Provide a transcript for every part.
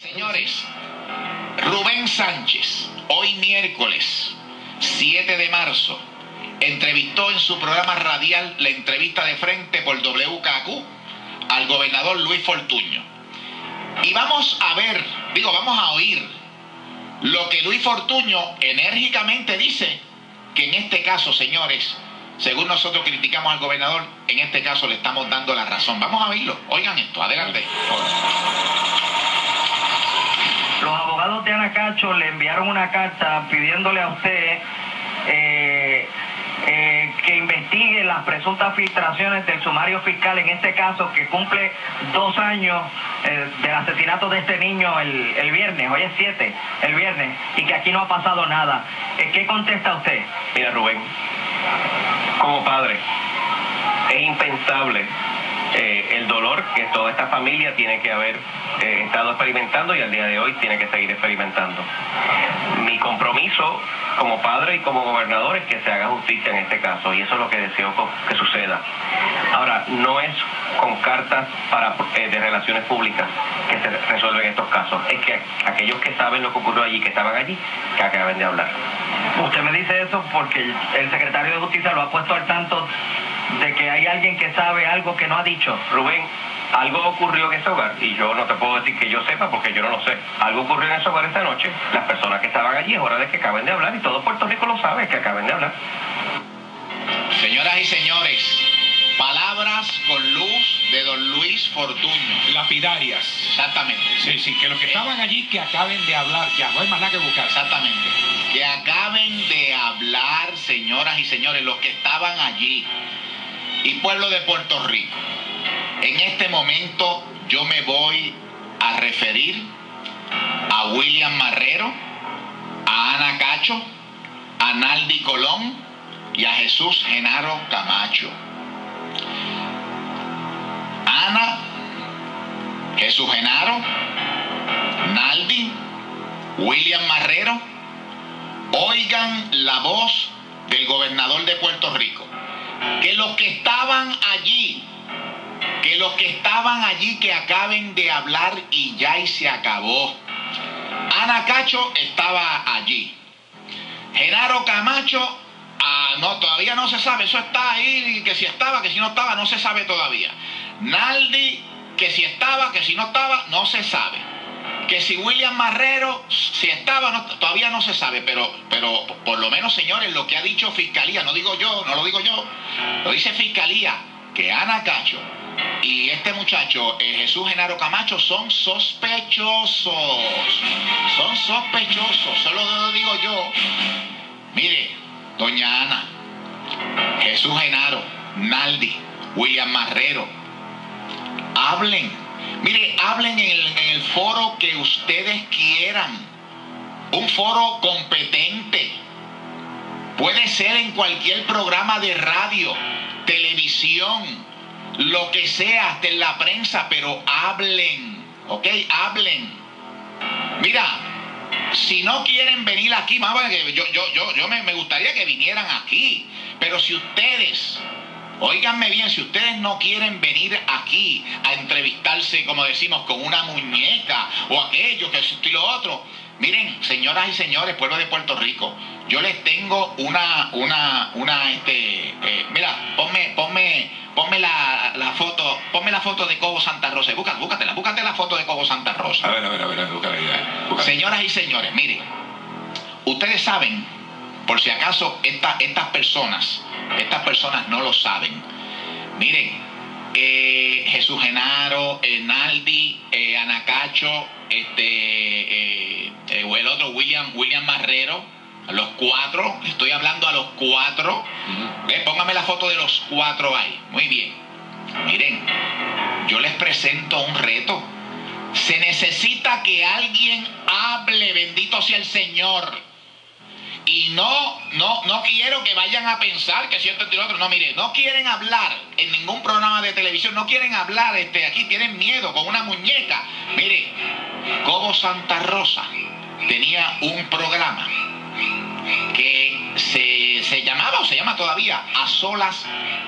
Señores, Rubén Sánchez, hoy miércoles 7 de marzo, entrevistó en su programa radial la entrevista de frente por WKQ al gobernador Luis Fortuño. Y vamos a ver, digo, vamos a oír lo que Luis Fortuño enérgicamente dice, que en este caso, señores, según nosotros criticamos al gobernador, en este caso le estamos dando la razón. Vamos a oírlo. Oigan esto, adelante. Abogados de Anacacho le enviaron una carta pidiéndole a usted eh, eh, que investigue las presuntas filtraciones del sumario fiscal, en este caso que cumple dos años eh, del asesinato de este niño el, el viernes, hoy es 7, el viernes, y que aquí no ha pasado nada. ¿Qué contesta usted? Mira, Rubén, como padre, es impensable eh, el dolor que toda esta familia tiene que haber eh, estado experimentando y al día de hoy tiene que seguir experimentando. Mi compromiso como padre y como gobernador es que se haga justicia en este caso y eso es lo que deseo que suceda. Ahora, no es con cartas para, eh, de relaciones públicas que se resuelven estos casos, es que aquellos que saben lo que ocurrió allí, que estaban allí, que acaben de hablar. Usted me dice eso porque el, secretario de Justicia lo ha puesto al tanto hay alguien que sabe algo que no ha dicho. Rubén, algo ocurrió en ese hogar y yo no te puedo decir que yo sepa porque yo no lo sé. Algo ocurrió en ese hogar esta noche. Las personas que estaban allí es hora de que acaben de hablar y todo Puerto Rico lo sabe, que acaben de hablar. Señoras y señores, palabras con luz de don Luis Fortuño. lapidarias. Exactamente. Sí, sí, que los que estaban allí que acaben de hablar ya, no hay más nada que buscar. Exactamente. Que acaben de hablar, señoras y señores, los que estaban allí. Y pueblo de Puerto Rico. En este momento yo me voy a referir a William Marrero, a Ana Cacho, a Naldi Colón y a Jesús Genaro Camacho. Ana, Jesús Genaro, Naldi, William Marrero, oigan la voz del gobernador de Puerto Rico. Que los que estaban allí, que los que estaban allí que acaben de hablar y ya y se acabó. Ana Cacho estaba allí. Genaro Camacho, ah, no, todavía no se sabe, eso está ahí, que si estaba, que si no estaba, no se sabe todavía. Naldi, que si estaba, que si no estaba, no se sabe. Que si William Marrero, si estaba, todavía no se sabe, pero, pero por lo menos, señores, lo que ha dicho Fiscalía, no digo yo, no lo digo yo, lo dice Fiscalía, que Ana Cacho y este muchacho, eh, Jesús Genaro Camacho, son sospechosos. Son sospechosos, solo lo digo yo. Mire, doña Ana, Jesús Genaro, Naldi, William Marrero, hablen. Mire, hablen en el, foro que ustedes quieran. Un foro competente. Puede ser en cualquier programa de radio, televisión, lo que sea, hasta en la prensa, pero hablen, ¿ok? Hablen. Mira, si no quieren venir aquí, más yo, yo, yo, yo me gustaría que vinieran aquí, pero si ustedes, oíganme bien, si ustedes no quieren venir aquí a entrevistarse, como decimos, con una muñeca o aquello, que esto y lo otro, miren, señoras y señores, pueblo de Puerto Rico, yo les tengo una, una, una, este, eh, mira, ponme, ponme, ponme la, la foto, ponme la foto de Cobo Santa Rosa, búscate, búscatela, búscate la foto de Cobo Santa Rosa. A ver, a ver, a ver, busca la idea. Busca. Señoras y señores, miren, ustedes saben, por si acaso esta- estas personas, estas personas no lo saben, miren, eh, Jesús Genaro, Naldi, eh, Anacacho, este, eh, o el otro William, William Marrero, los cuatro, estoy hablando a los cuatro, póngame la foto de los cuatro ahí, muy bien, miren, yo les presento un reto. Se necesita que alguien hable, bendito sea el Señor. Y no, no, no quiero que vayan a pensar que si esto y lo otro. No, mire, no quieren hablar en ningún programa de televisión, no quieren hablar, este, aquí tienen miedo con una muñeca. Mire, Cobo Santa Rosa tenía un programa que se, se llamaba o se llama todavía A Solas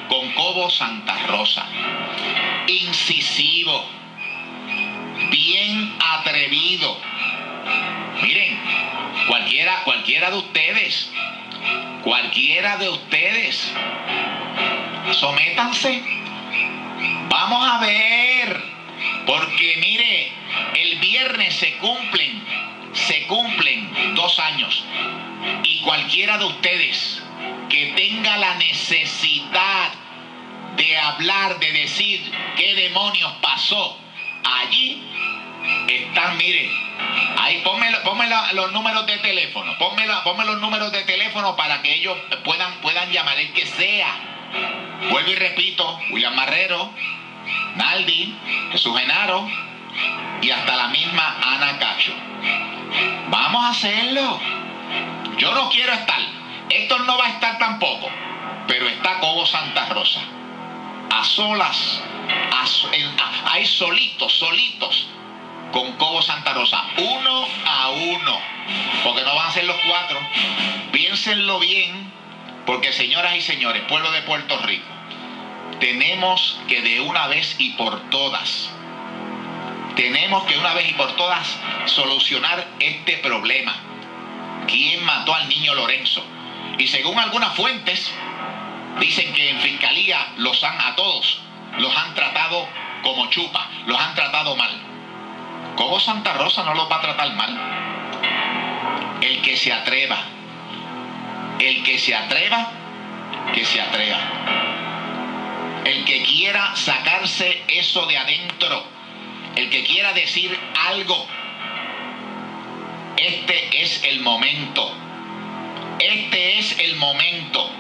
con Cobo Santa Rosa. Incisivo, bien atrevido. Cualquiera, cualquiera de ustedes, cualquiera de ustedes, sométanse. Vamos a ver, porque mire, el viernes se cumplen, se cumplen dos años. Y cualquiera de ustedes que tenga la necesidad de hablar, de decir qué demonios pasó allí, están, mire, ahí ponme, los números de teléfono, ponme, los números de teléfono para que ellos puedan, puedan llamar, el que sea. Vuelvo y repito, William Marrero, Naldi, Jesús Genaro y hasta la misma Ana Cacho. Vamos a hacerlo. Yo no quiero estar. Héctor no va a estar tampoco. Pero está Cobo Santa Rosa. A solas. ahí solitos, solitos. Con Cobo Santa Rosa. Uno a uno. Porque no van a ser los cuatro. Piénsenlo bien. Porque señoras y señores, pueblo de Puerto Rico, tenemos que de una vez y por todas tenemos que una vez y por todas solucionar este problema. ¿Quién mató al niño Lorenzo? Y según algunas fuentes, dicen que en fiscalía los han a todos, los han tratado como chupa, los han tratado mal. ¿Cómo Santa Rosa no los va a tratar mal? El que se atreva, el que se atreva, que se atreva. El que quiera sacarse eso de adentro, el que quiera decir algo, este es el momento. Este es el momento.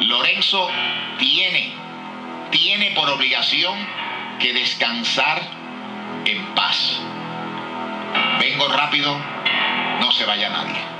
Lorenzo tiene, tiene por obligación que descansar en paz. Vengo rápido, no se vaya nadie.